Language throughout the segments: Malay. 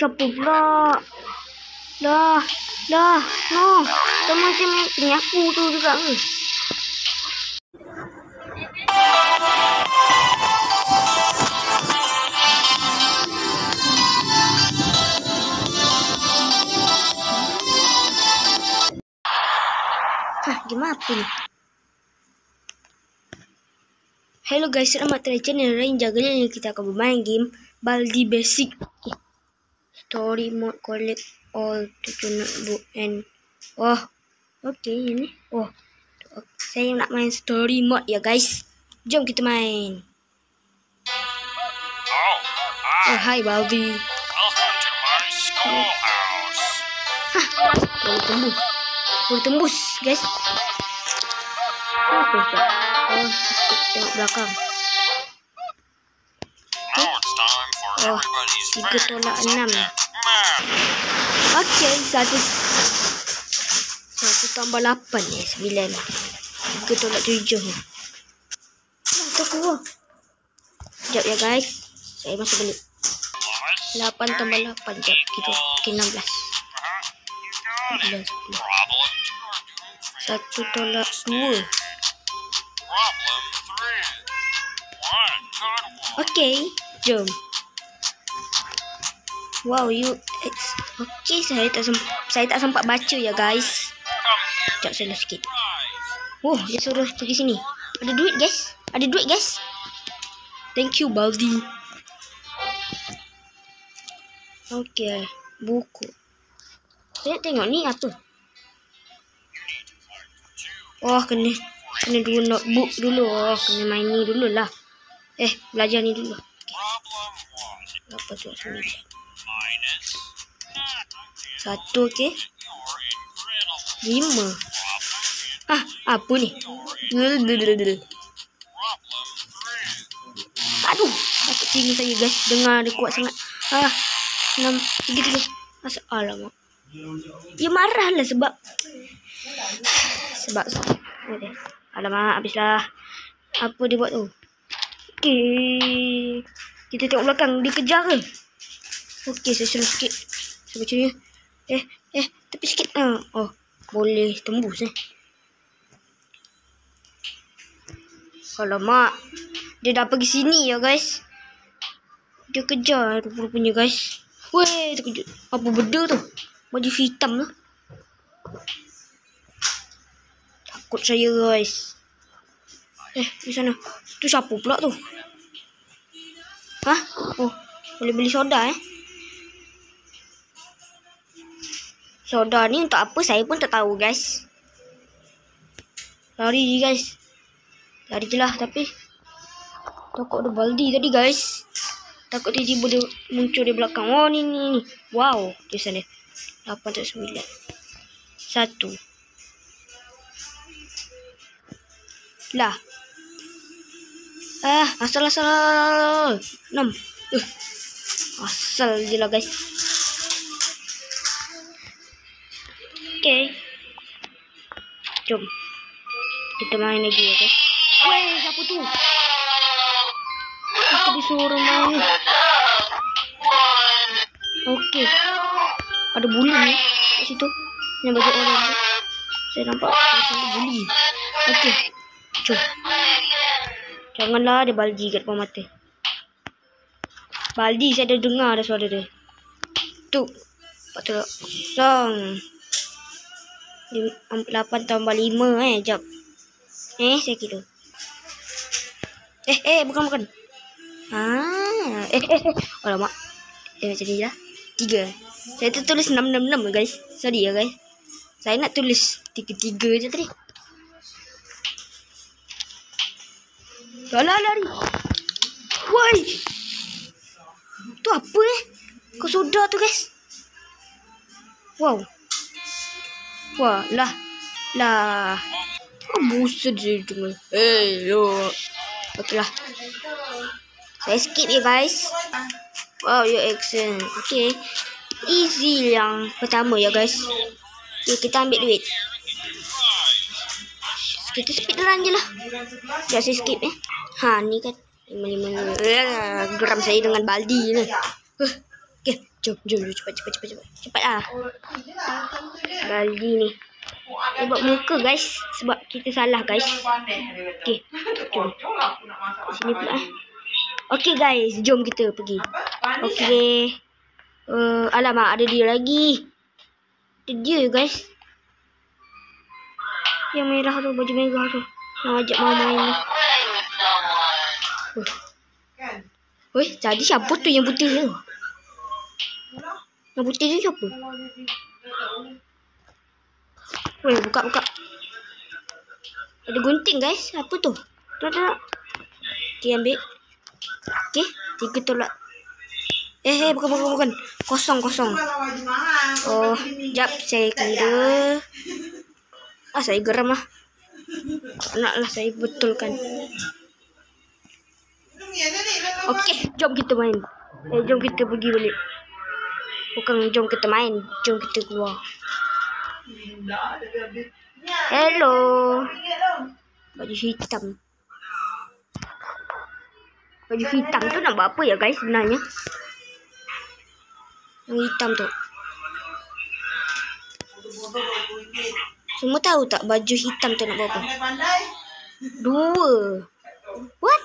Siapa pula? Dah. Dah. No. Sama macam penyapu tu juga game apa ni? Hello guys, selamat datang di channel Rain Jaganya ni kita akan bermain game Baldi Basic. Okay. Story mode collect all to notebook and oh, okay ini. Oh, saya nak main story mode ya guys. Jom kita main. Oh, hi. Baldi. Schoolhouse. Boleh tembus. Boleh tembus, guys. Oh, tengok belakang. Oh, everybody's tiga favorite tolak enam. Okey, satu satu tambah lapan ya, sembilan. Tiga tolak tujuh. Nah, tu keluar. Sekejap ya guys. Saya masuk balik. Lapan tambah lapan. Sekejap. Kita okay, enam belas. belas. sepuluh. Satu tolak dua. Okey, jom. Wow, you it's Okey, saya tak sempat saya tak sempat baca ya guys. Sekejap saya sikit. Oh, dia suruh pergi sini. Ada duit, guys? Ada duit, guys? Thank you, Baldi. Okey, buku. Saya tengok ni apa? Oh, kena kena dua notebook dulu. Oh, kena main ni dulu lah. Eh, belajar ni dulu. One Apa tu? Sembilan. Satu, okey. Lima. Ah, apa ni? problem three. Aduh, sakit telinga saya guys. Dengar dia kuat sangat. Ah, enam, tiga, tiga. Asal, alamak. Dia marah lah sebab. Sebab. Okay. Alamak, habislah. Apa dia buat tu? Okay. Kita tengok belakang. Dia kejar ke? Okay, saya slow sikit. Saya baca ni. Eh, eh, tepi sikit. Ah, oh, boleh tembus eh. Alamak. Dia dah pergi sini ya guys. Dia kejar rupa-rupanya guys. Weh, terkejut. Apa benda tu? Baju hitam tu. Takut saya guys. Eh, di sana. Tu siapa pula tu? Hah? Oh, boleh beli soda eh? Soda ni untuk apa? Saya pun tak tahu guys. Lari guys. Lari je lah tapi Takut ada baldi tadi guys. Takut tiba-tiba dia muncul di belakang. Oh ni ni ni. Wow Tulisan dia. 8 tak 9 Satu. Lah. Ah asal asal Enam. Uh. Asal je lah guys Okay. Jom. Kita main lagi, okay? Weh, siapa tu? Aku disuruh main. Okay. Ada bulu ni. Di situ. Yang bagi orang tu. Saya nampak. Saya bully. Okay. Jom. Janganlah ada balji kat depan mata. Baldi saya dah dengar dah suara dia. Tu. Patut song. Sang. 8 tambah 5 eh. Jap. Eh, saya kira. Eh, eh, bukan, bukan. Ah, eh, eh, eh. Alamak. Eh, macam ni lah. 3. Saya tu tulis 666 guys. Sorry ya guys. Saya nak tulis 33 je tadi. Salah lari. Woi. Tu apa eh? Kau soda tu guys. Wow. Wah lah Lah. Oh bosan je dengar Eh yo. Okey lah. Saya skip ya guys. Wow your action. Okay Easy yang pertama ya guys. Okay kita ambil duit. Kita speed run je lah. Biar saya skip eh. Ha ni kan. Lima-lima. Eh, Geram saya dengan baldi ni. Huh. Okay Jom, jom, jom. Cepat, cepat, cepat, cepat. Cepatlah. Baldi ni. Dia buat muka guys. Sebab kita salah guys. Okey. Jom. Sini pula. eh. Okey guys. Jom kita pergi. Okey. Uh, alamak, ada dia lagi. Ada dia guys. Yang merah tu, baju merah tu. Yang ajak mau main ni. Weh, jadi siapa tu yang putih tu? Yang putih tu siapa? Weh, buka, buka. Ada gunting guys. Apa tu? Tak, tak. Okey, ambil. Okey, tiga tolak. Eh, eh, bukan, bukan, bukan. Kosong, kosong. Oh, jap saya kira. Ah, saya geram lah. Naklah saya betulkan. Okey, jom kita main. Eh, jom kita pergi balik. Bukan jom kita main, jom kita keluar. Hello. Baju hitam. Baju hitam tu nak buat apa ya guys sebenarnya? Yang hitam tu. Semua tahu tak baju hitam tu nak buat apa? Dua. What?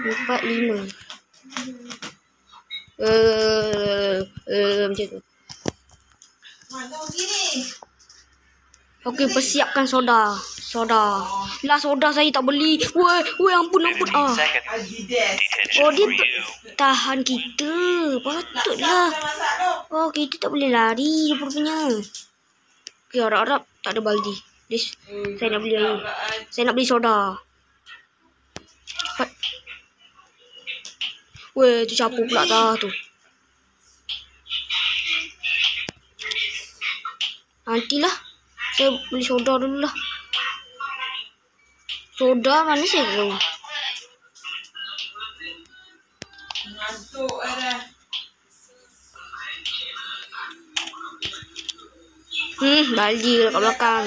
Empat, lima. Eh, eh, macam tu. Okey, persiapkan soda. Soda. Lah soda saya tak beli. Weh, weh ampun ampun. 15 Ah. Oh, dia tahan kita. Patutlah. Oh, kita tak boleh lari rupanya. Okey, harap-harap tak ada baldi. This, saya nak beli air. Saya nak beli soda. Cepat. Weh, tu siapa pula dah tu? Nantilah. Saya beli soda dulu lah. Soda mana saya tahu? Ngantuk ada. Hmm, baldi kat belakang.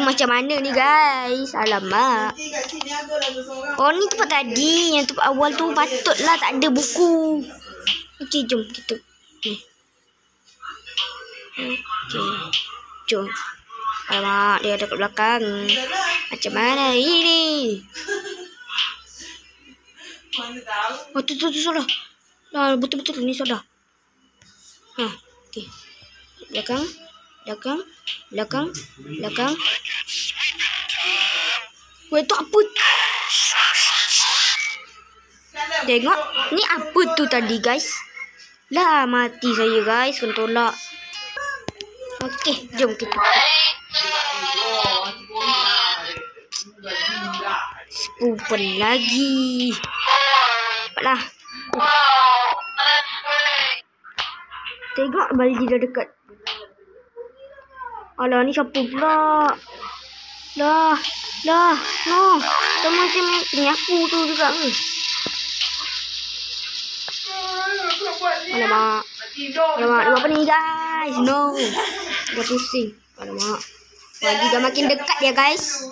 Macam mana ni guys? Alamak. seorang. Oh ni tempat tadi. Yang tempat awal tu patutlah tak ada buku. Okey, jom kita. Ni. Okey. Jom. Alamak, dia ada kat belakang. Macam mana ini? Oh, tu, tu, tu, soda. Nah, betul-betul ni soda. Ha, okey. Belakang. Belakang. Belakang. Belakang. Weh, tu apa? Tengok. Ni apa tu tadi, guys? Lah, mati saya, guys. Kena tolak. Okey, jom kita. Sepuluh lagi. Cepatlah. Tengok baldi dah dekat. Alah, ni siapa pula? Lah, lah, no. Sama macam penyapu tu juga. Hmm. Alamak. Alamak, buat apa ni guys? No. Dah pusing. Alamak. Lagi dah makin dekat ya guys.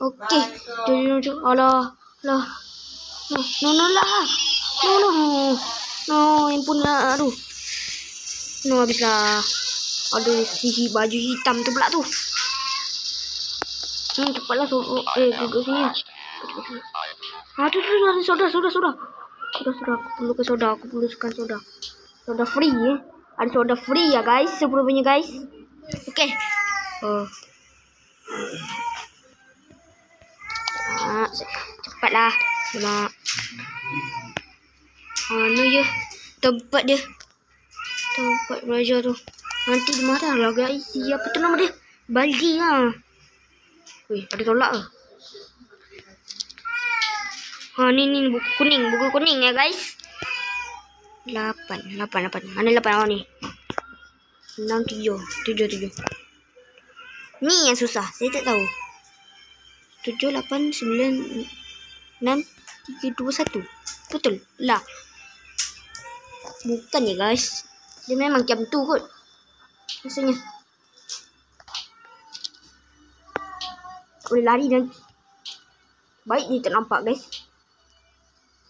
Okey. Jom, jom, jom. Alah. Alah. No, no, no lah. No, no. No, ampun lah. Aduh. No, habislah. Aduh, sisi baju hitam tu pula tu. Hmm, cepatlah. So, eh, duduk sini. Ah, tu, tu, tu, ada soda, soda. Soda, soda. Aku perlukan soda. Aku perlukan soda. Soda free, eh. Ada soda free ya, guys. Sebelumnya, guys. Okay. Oh. Ah, cepatlah. Mak. Mana ya? Tempat dia. Tempat belajar tu. Nanti dia marah lah guys. Apa tu nama dia? Baldi lah. Weh, ada tolak ke? Ha, ni ni buku kuning. Buku kuning ya guys. Lapan. Lapan, lapan. Mana lapan awak ni? Enam, tujuh. Tujuh, tujuh. Ni yang susah. Saya tak tahu. Tujuh, lapan, sembilan, enam, tiga, dua, satu. Betul. Lah. Bukan ya guys. Dia memang macam tu kot. Rasanya. Boleh lari dan. Baik ni tak nampak guys.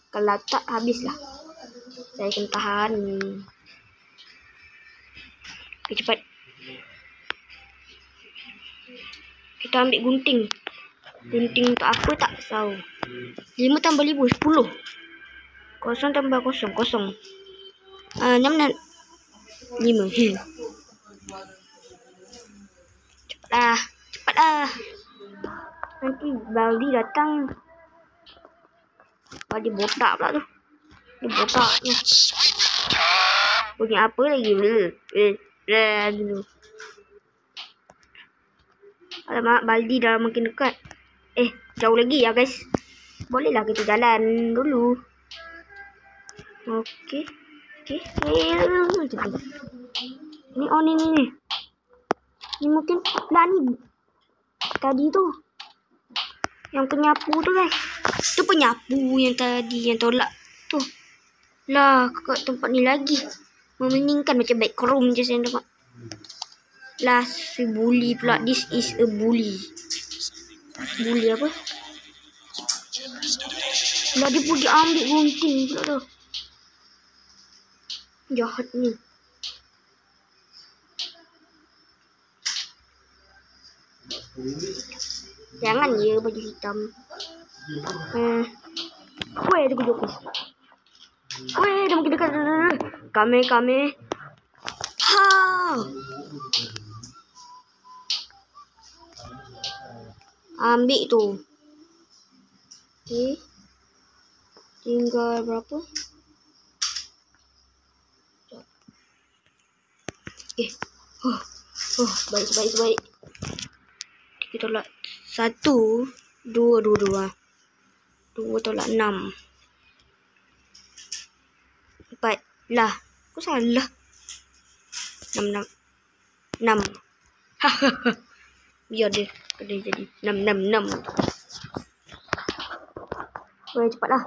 Kalau tak, habislah. Saya akan tahan. Okay, cepat. Kita ambil gunting. Gunting untuk apa tak tahu. 5 tambah 5, 10. Kosong tambah kosong, kosong. Ah, enam nak. Lima. Hmm. Cepatlah. Cepatlah. Nanti Baldi datang. Baldi botak pula tu. Dia botaknya. Punya apa lagi? Dulu. Alamak, Baldi dah makin dekat. Eh, jauh lagi ya guys. Bolehlah kita jalan dulu. Okey. Okey. Ni oh ni ni ni. Ni mungkin lah ni. Tadi tu. Yang penyapu tu guys. Tu penyapu yang tadi yang tolak tu. Lah kat tempat ni lagi. Memeningkan macam backroom je saya nampak. Lah si bully pula. This is a bully. Bully apa? Lah dia pergi ambil gunting pula tu. Jahat ni. Jangan ya baju hitam. Eh. Weh, dia kejut Weh, dia makin dekat. Kame, kame. Ha! Ambil tu. Okey. Tinggal berapa? Eh. Oh. Oh, baik, baik, baik. Kita tolak satu, dua, dua, dua. Dua tolak enam. Empat. Lah. Aku salah. Enam, enam. Enam. Biar dia. Kena jadi. Enam, enam, enam. Oh, cepatlah.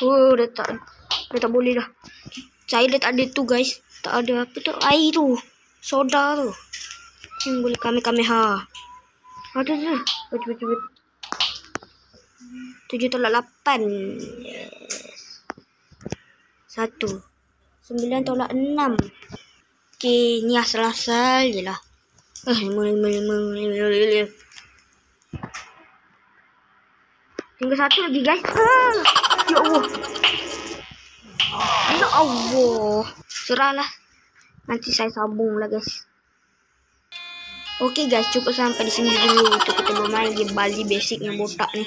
Oh, dah tak. Dah tak boleh dah. Saya dah tak ada tu guys. Tak ada apa tu. Air tu. Soda tu. Hmm, boleh kami kami ha. Ada tu. Baca baca baca. Tujuh tolak lapan. Satu. Sembilan tolak enam. Okey, ni asal-asal je lah. Eh, lima, lima, lima, lima, lima. Tinggal satu lagi guys. Ah, ya Allah. Ya Allah. Serahlah. Nanti saya sambung lah guys. Okey guys, cukup sampai di sini dulu untuk kita bermain game Bali basic yang botak ni.